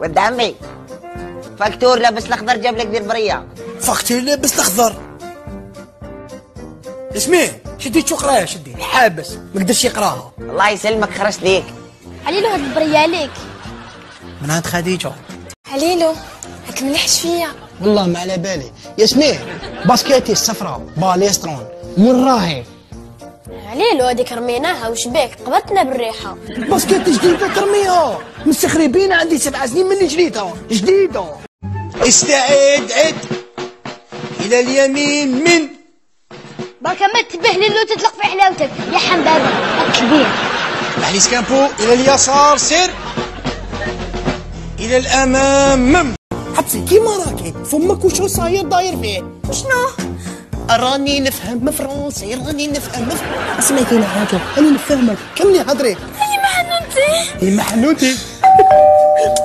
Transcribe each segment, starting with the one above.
ولد عمي فاكتور لابس الأخضر جاب لك دير برية. فاختي لابس الأخضر. اسميه شدي شو قراية شدي؟ حابس ما قدرش يقراها الله يسلمك خرجت ليك. عليلو هاد البرية عليك. من عند خديجة. عليلو هاك ملحش فيا والله ما على بالي. ياسمين باسكيتي الصفراء باليسترون وين راهي؟ عليلو هذيك رميناها وش بيك؟ قبضتنا بالريحة. باسكيتي جديده ترميها مستخربين عندي سبع سنين من جديدة. جديدة. استعد عد. إلى اليمين من. بركة ما تنتبه للو تطلق في حلاوتك. يا حنبابة كبير علي سكامبو إلى اليسار سير. إلى الأمام مم. حبسي كيما راكي. فمك وشو صاير داير فيه؟ شنو؟ راني نفهم فرونسي راني نفهم أسمعي كاينة حاجة أنا نفهمك. كملي هضري هي ما حنونتي هي محنوتي؟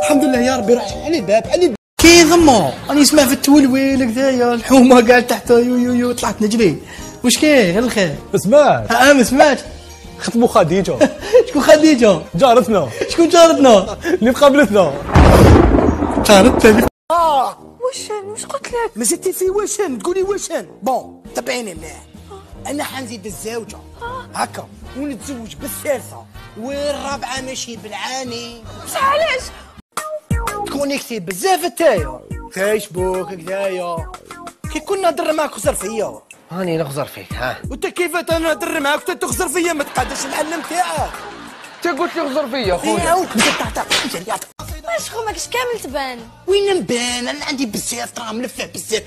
الحمد لله يا ربي راح على الباب على الباب. كي ضمو راني نسمع في التولويل كذايا الحومة قاعد تحت يو يو يو طلعت نجري. واش كاين غير الخير. سمعت. آه ما سمعت. خطبوا خديجة. شكون خديجة؟ جارتنا. شكون جارتنا؟ اللي مقابلتنا جارتنا. وشن؟ وش قلت لك؟ ما زدتي في وشن. تقولي وشن. bon تبعيني مليح أنا حنزيد الزوجة. هكا. ونتزوج بالثالثة والرابعة ماشي بالعاني. بصح علاش؟ تكونيكتي بزاف تايا. فيسبوك كدايا كي كنا نهضر معاك خسر فيا. هاني نخزر فيك ها. وانت كيف أنا نهضر معاك؟ وانت تخسر فيا ما تقعدش العلم تاعك انت قلت لي غزر فيا يا خويا تعطي واش خو ماكش كامل تبان. وين نبان؟ أنا عندي بزاف تراه ملفه بزاف.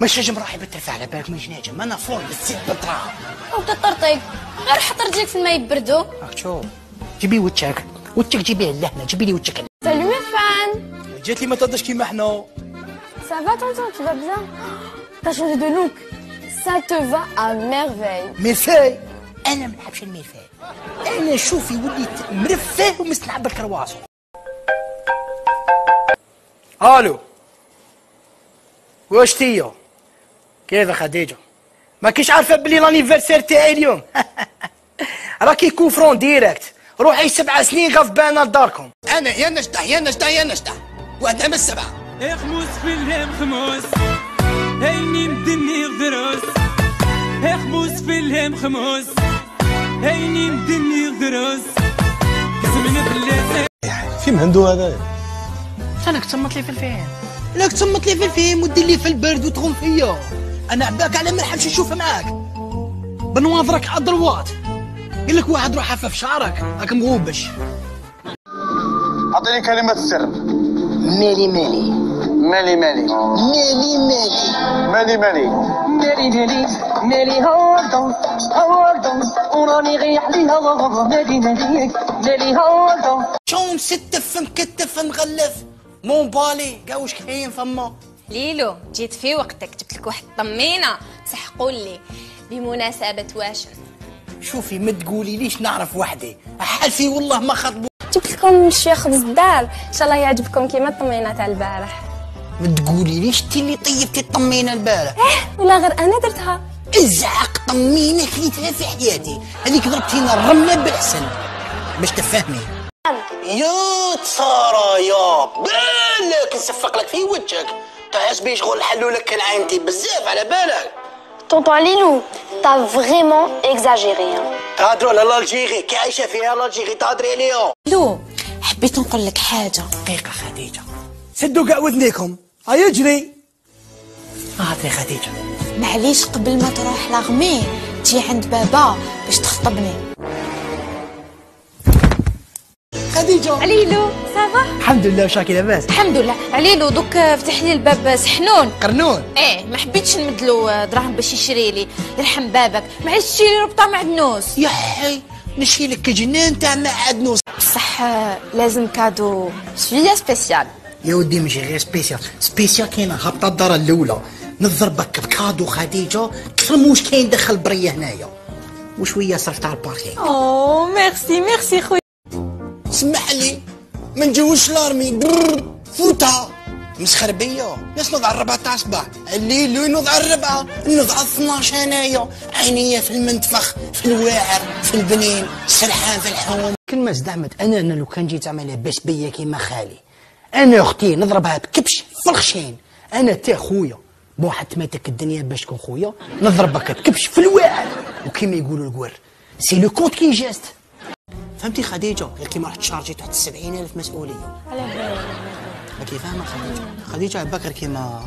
مش نجم راحي بترفع على بالك مش نجم أنا فوق بزاف بتراه أو تطرطيق غير حط رجلك في الماء يبردو. راك شوف جيبي وجهك. وجهك جيبيه لهنا. جيبي لي وجهك. سالو مي فان. جات لي ما تهضرش كيما حنا. Tonton, tu vas bien? T'as changé de look. Ça te va à merveille. ميرفاي أنا ما نحبش الميرفاي أنا شوفي وليت مرفاة ومستلعب بالكرواس ألو واش تيا كيف خديجه ما كيش عارفه بلي لانيفرسير تاعي اليوم راكي كوفرون ديريكت روحي سبع سنين غضبانه لداركم أنا يا نجدع يا نجدع يا نجدع وحده من السبعه اخموس في الهم خموس هيني مدني غدروس اخموس في الهم خموس هيني مدني غدروس كسمني باللسان في مهندو هذا أنا تصمت لي في الفيلم. لا تصمت لي في الفيلم ودير لي في البرد وتغم فيا. أنا عباك على ما نحبش نشوف معاك. بنواظرك اضروات قال لك واحد روح حفف شعرك راك مغوبش. أعطيني كلمة السر. مالي مالي. مالي مالي. مالي مالي. مالي مالي. مالي مالي. مالي هاردون هاردون وراني غيح عليها مالي مالي. مالي هاردون شون ست فم كتف مغلف مون بالي قا واش كاين فما ليلو جيت في وقتك جبت لك واحد الطمينه صح قول لي بمناسبة واش؟ شوفي ما تقولي ليش نعرف وحدي. حالفي والله ما خطبوا جبت لكم شوية خبز الدار إن شاء الله يعجبكم كيما الطمينة تاع البارح. ما تقولي ليش انت اللي طيبتي الطمينة البارح؟ ولا غير أنا درتها. ازعق طمينة كليتها في حياتي. هذيك ضربتينا الرملة بالحسن باش تفهمي. يا تسارة يا بالك نصفق لك في وجهك. تحسبي شغل حلوا لك العينتي بزاف على بالك. Tonton Lilou, t'as vraiment exagéré. Hein. تهضروا على الجيري كي عايشة فيها الجيري تهضري عليهم لو حبيت نقول لك حاجة. دقيقة خديجة. سدوا كاع وذنيكم هيا اجري هاتي خديجة. معليش قبل ما تروح لاغمي تجي عند بابا باش تخطبني. خديجة. عليلو صافا الحمد لله وشاكي لاباس؟ الحمد لله. عليلو دوك فتح لي الباب سحنون. قرنون. إيه ما حبيتش نمد له دراهم باش يشري لي. يرحم بابك. معليش تشري لي ربطة معدنوس يا حي نشي لك جنان تاع معدنوس بصح لازم كادو. شوية سبيسيال يا ودي ماشي غير سبيسيال سبيسيال كاينة هبطه الدار الأولى. نضربك بكادو خديجة. تفهموش كاين دخل برية هنايا. وشوية صرفت على الباركينغ. اوه ميرسي ميرسي خويا. اسمح لي. ما نجوش لارمي فوتا. مسخر بيا ناس نوض على الربعة الصباح الليل ينوض على الربعة نوض على 12 انايا عينيا في المنتفخ في الواعر في البنين سرحان في الحوم. كلمة زدعمت أنا أنا لو كان جيت عمل لاباس بيا كيما خالي. أنا أختي نضربها بكبش في الخشين أنا تا خويا. بون حتى ما تك الدنيا باش تكون خويا نضربك بكبش في الواعر. وكيما يقولوا القوار سي لو كونت كي جاست فهمتي خديجة؟ غير كيما رحت شارجي تحت السبعين ألف مسؤولية. ما كيف فاهمة خديجة. خديجة بكر كيما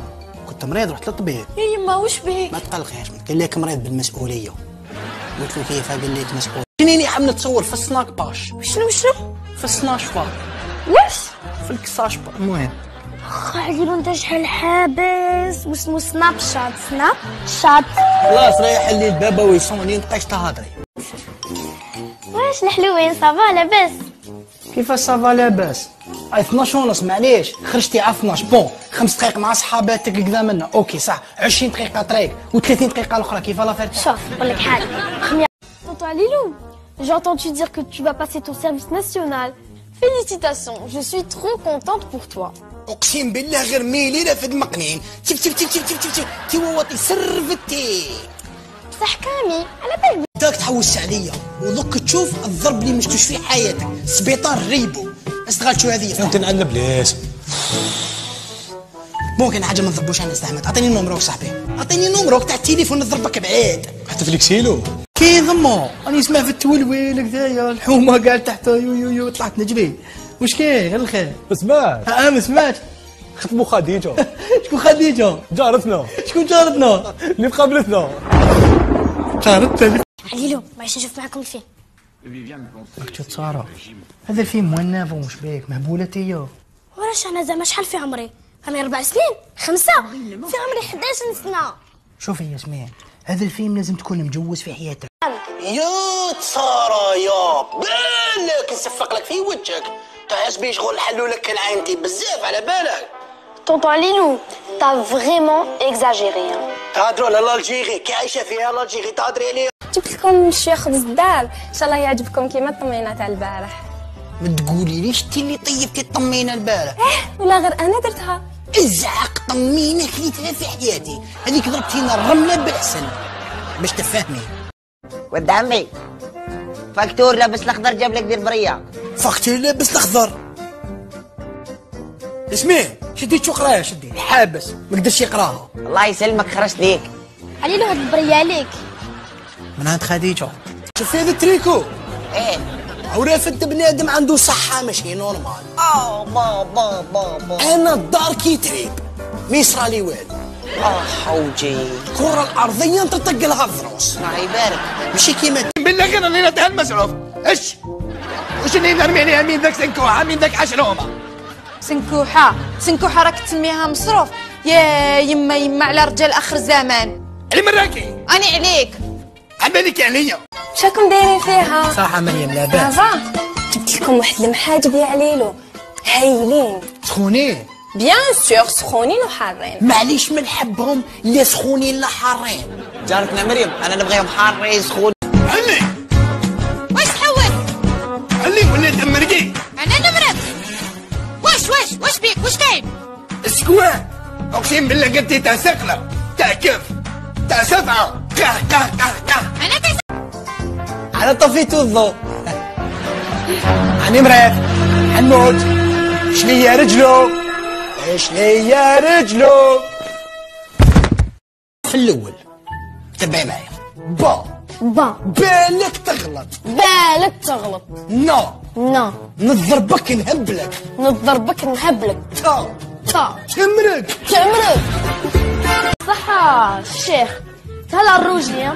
كنت مريض رحت للطبيب. يا يما وش بيك؟ ما تقلقيش قال لك مريض بالمسؤولية. قلت له كيف؟ قال لك مسؤول. شنيني عم نتصور؟ في السناك باش. شنو شنو؟ في السناش بار واش في الكساش بار المهم. خليلو انت شحال حابس؟ واسمو سناب شات سناب شات خلاص رايح اللي البابا ويصوني نبقاش تهضري. واش الحلوين صافا لاباس كيفاش صافا لاباس هاي 12 ونص معليش. خرجتي على 12 بون خمس دقائق مع صحاباتك كذا منا. أوكي صح. 20 دقيقة طريق و30 دقيقة الأخرى. كيف لا فير شوف نقول لك حاجة. Tonton Alilou, j'ai entendu dire que tu vas passer ton service national. Félicitations, je suis trop contente pour toi. أقسم بالله غير ميلي لا فد مقنين تف تف تف تف تف تف تي؟ وواطي سرفتي. صح كامي على بالي داك تحوس عليا. ودوك تشوف الضرب اللي مشتوش في حياتك. سبيطار ريبو. استغال شو هذه؟ فهمت نعلم بليس ممكن حاجة ما نضربوش أنا استحمد أعطيني نومروك صاحبي. أعطيني نومروك تاع التليفون نضربك بعيد. حتى في الكسيلو. كي ضمو؟ راني نسمع في التولويل كذايا الحومة قال تحت يو يو يو طلعت نجري واش كاين غير الخير. سمعت. آه ما سمعتش خطبوا خديجة. شكون خديجة؟ جارتنا. شكون جارتنا؟ اللي قابلتنا جارتنا. عليلو معليش نشوف معاكم الفيلم. راك تسارة. هذا الفيلم مونف ومش بيك مهبولة هي. وراش أنا زعما شحال في عمري؟ أنا أربع سنين خمسة. في عمري 11 سنه شوفي يا ياسمين هذا الفيلم لازم تكون مجوز في حياتك. يا تسارة يا بالك نصفق لك في وجهك. تعس بيه شغل حلو لك العينتي بزاف على بالك. Alilou, t'as vraiment exagéré. Hein. تهضروا على الجيري كي عايشة فيها الجيري تهضري عليها. لكم شوية خبز الدار إن شاء الله يعجبكم كيما الطمينة تاع البارح. ما تقولي ليش انت اللي طيبتي الطمينة البارح؟ ولا غير أنا درتها. ازعق طمينة كليتها في حياتي. هذيك ضربتينا الرملة بالحسن. باش تفهمي. ود عمي فاكتور لابس الأخضر جاب لك دير بريه فاختي لابس الأخضر. اسمين شدي شو قراية شدي حابس ما قدرش يقراها. الله يسلمك خرجت ليك. عليلو هاد البرية عليك. من عند خديجة. شوفي هذا التريكو. إيه. ورافد بنادم عنده صحة ماشي نورمال. آه با با با با. أنا الدار كي تريب. ما يصرى لي والو. آه حوجي. الكره الأرضية نطرطق لها الضروس الله يبارك. ماشي كيما بالله غير راني نتاع المسعوف اش واش اللي نرمي عليها؟ مين ذاك سنكوحة؟ مين ذاك عشلومة؟ سنكوحة. سنكوحة راك تسميها مصروف يا يما يما على رجال آخر زمان. علي مراكي. اني عليك. عبالك عليا شاكم دايرين فيها؟ صح مريم لاباس. ça va جبت لكم واحد المحاجب يا عليلو. هايلين. سخونين bien sûr سخونين وحارين. معليش ما نحبهم لا سخونين لا حارين. جارتنا مريم أنا نبغيهم حارين سخون علي. واش تحول؟ علي وليت مرقي أنا نمرض واش واش واش بيك؟ واش كاين سكوان أقسم بالله قلتي تاع سقلة. تاع كف تاع سبعة. كه كه كه كه أنا تس... أنا طفيت الضوء. اني مريض. حنموت. شنيا رجلو؟ شنيا رجلو؟ في الأول تبعي معايا با. با. بالك تغلط. بالك تغلط. نو نو نضربك نهبلك نضربك نهبلك تا. تا. تمرق. تمرد صحة الشيخ هلا الروجي ها؟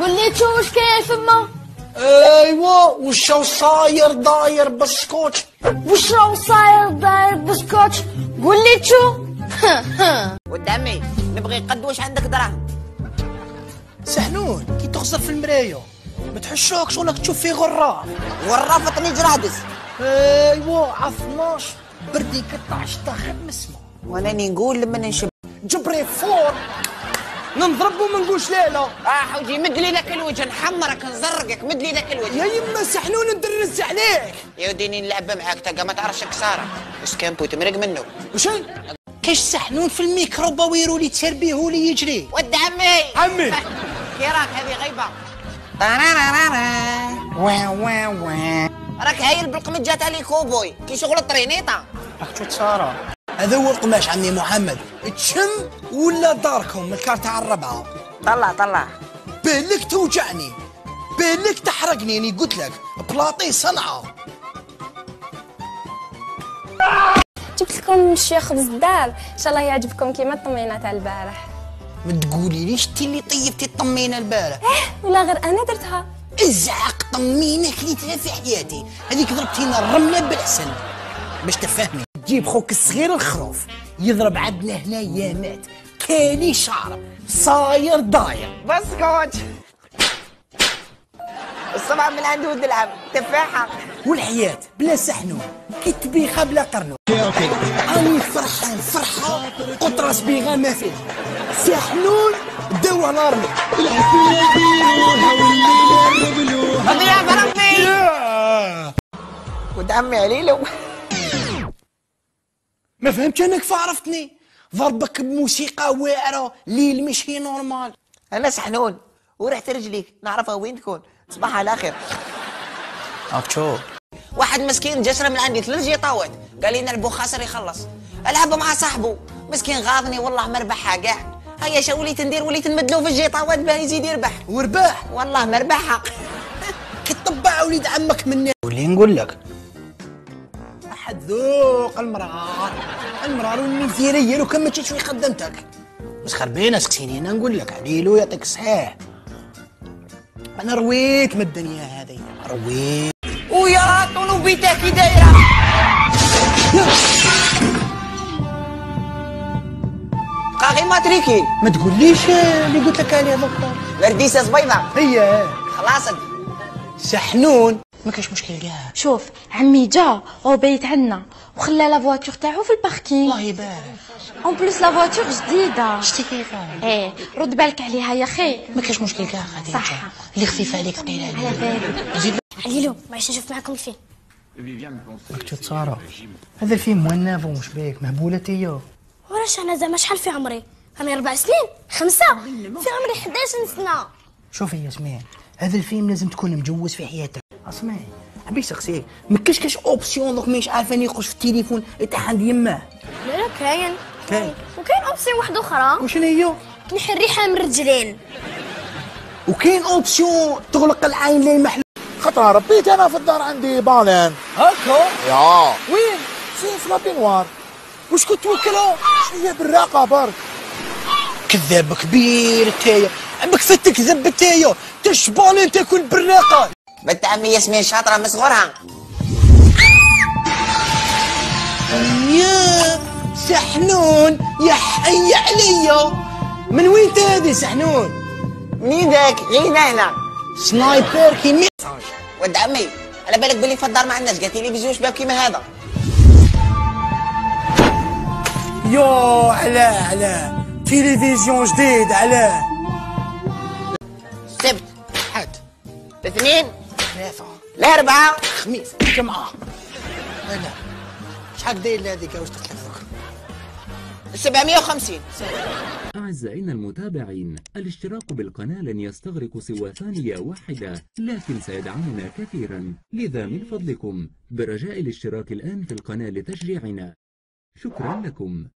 قول لي شو وش كاين فما ايوا وشو صاير داير بالسكوتش وش راهو صاير داير بسكوتش قول لي شو ود عمي نبغي قد واش عندك دراهم سحنون كي تخسر في المرايه ما تحشوك شغلك تشوف فيه غراف ورافطني جرادس ايوا ع 12 بردي يقطع شتا خد وأنا نقول لما نشب جبري فور نضرب وما نقولش لا لا. آه حوجي مد لي لك الوجه نحمرك نزرقك مد لي يا الوجه. يما سحنون ندرس عليك. يا وديني نلعب معاك تلقى ما تعرفش كسارة. سكامبو تمرق منه وش كاش سحنون في الميكروب ويرو لي تسربيه لي يجري؟ ود عمي. عمي. كي راك هذه غيبة. وا وا وا راك هايل بالقمجات علي كوبوي كي شغل الطرينيطة. راك تصارى؟ هذا هو القماش عمي محمد. تشم ولا داركم من الكارت تاع الربعة؟ طلع طلع. بالك توجعني. بالك تحرقني أني قلت لك. بلاطي صنعة. جبت لكم خبز الدار إن شاء الله يعجبكم كيما الطمينه تاع البارح. ما تقولي ليش انت اللي طيبتي الطمينة البارح؟ ولا غير أنا درتها. ازعق طمينه كليتها في حياتي. هذيك ضربتينا الرملة بالحسن. باش تفهمي. تجيب خوك الصغير الخروف يضرب عندنا هنا يامات كالي شعر صاير داير. بس كوتش. الصبع من عند ولد العم. تفاحة. والحياة بلا سحنون كتبيخة بلا قرنون راني فرحان فرحة. قطرة صبيغة ما فيه سحنون دوا نارمي مضيع بربي. ولد عمي عليلو. ما فهمتش أنا كيف عرفتني ضربك بموسيقى واعرة ليل مش هي نورمال. أنا سحنون وريحة رجليك نعرفها وين تكون. صباح على خير. هاك شو واحد مسكين جسر من عندي ثلاث يطاوت. قال لي نلعبوا خاسر يخلص. العب مع صاحبه. مسكين غاضني والله مربحها كاع هيا شو وليت ندير؟ وليت نمدلو في الجيطاوات باه يزيد يربح. ورباح والله مربحها كتطبع وليد عمك مني. واللي نقول لك ذوق المرار. المرار والنفيرية لو كان ما في خدمتك. بس خربينا سقسيني أنا نقول لك عليلو يعطيك الصحيح أنا رويت من الدنيا هذه. رويت. ويا طولو بيتا كي دايره قاغي ماتريكي ما تقوليش اللي قلت لك عليه دكتور. مرديسه صبيبه هي. خلاص. سحنون ما كاش مشكل كاع. شوف عمي جا هو بيت عنا وخلى لا فواتور تاعو في الباركينغ. الله يبارك. اون بليس لا فواتور جديده شتي كيفاه إيه رد بالك عليها يا خي. ما كاش مشكل كاع خديجه صح. اللي خفيفه عليك ثقيله على عليك بالي زيد عليلو معليش نشوف معكم الفيلم. راك تتصارى هذا الفيلم موناف ومش بيك. مهبولة تيو وراش أنا زعما شحال في عمري؟ أنا أربع سنين خمسة. في عمري 11 سنه شوفي يا ياسمين هذا الفيلم لازم تكون مجوز في حياتك. اسمعي حبيت سقسيك ما كاش كاش option دوك مش عارفين يخش في التليفون عند يماه لا لا كاين. كاين. وكاين option واحدة أخرى. وشنو هي؟ تنحي الريحة من الرجلين وكاين أوبسيون تغلق العين للمحل خطرة ربيت أنا في الدار عندي بالين هكا يا. وين؟ في في لابينوار. واش كنت توكلها هي بالراقة برك. كذاب كبير تايا. عمك فات تكذب تايا. تشبال انت كل براقه بنت عمي ياسمين شاطرة من صغرها يا سحنون يا حي عليا من وين هذه سحنون؟ منين ذاك غير هنا سنايبر كي ولد عمي على بالك بلي في الدار ما عندناش؟ قالت لي بيزوج باب كيما هذا. يو على على. تلفزيون جديد على. السبت حد. الاثنين ثلاثة. الاربعاء خميس جمعة لا شحال داير هذيك واش تخلفك 750 أعزائنا المتابعين الاشتراك بالقناة لن يستغرق سوى ثانية واحدة لكن سيدعمنا كثيرا. لذا من فضلكم برجاء الاشتراك الآن في القناة لتشجيعنا. شكرا لكم.